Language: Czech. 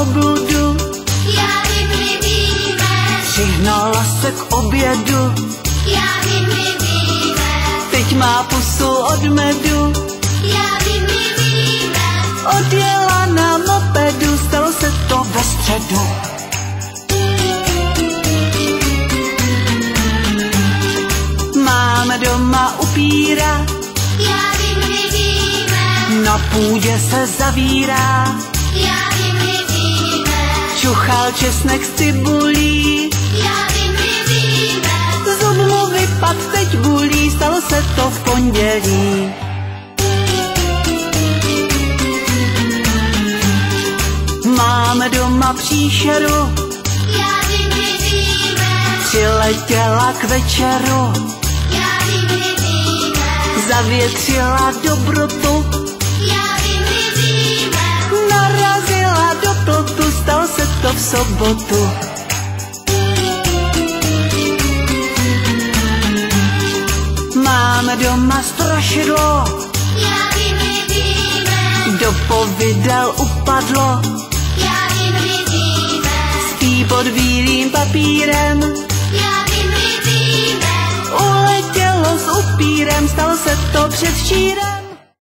obludu, Já vím, my víme, přihnala se k obědu, já vím, my víme, teď má pusu od medu, já vím, my víme, odjela na mopedu, stalo se to ve středu. Máme doma upíra, já vím, my víme, na půdě se zavírá, já vím, čuchal česnek z cibulí, já vím, zub mu vypad teď bulí, stalo se to v pondělí. Máme doma příšeru, já vím, přiletěla k večeru, já vím, zavětřila dobrotu, sobotu. Máme doma strašidlo, já víme, do povidel upadlo, já víme, spí pod bílým papírem, já uletělo s upírem, stalo se to předvčírem.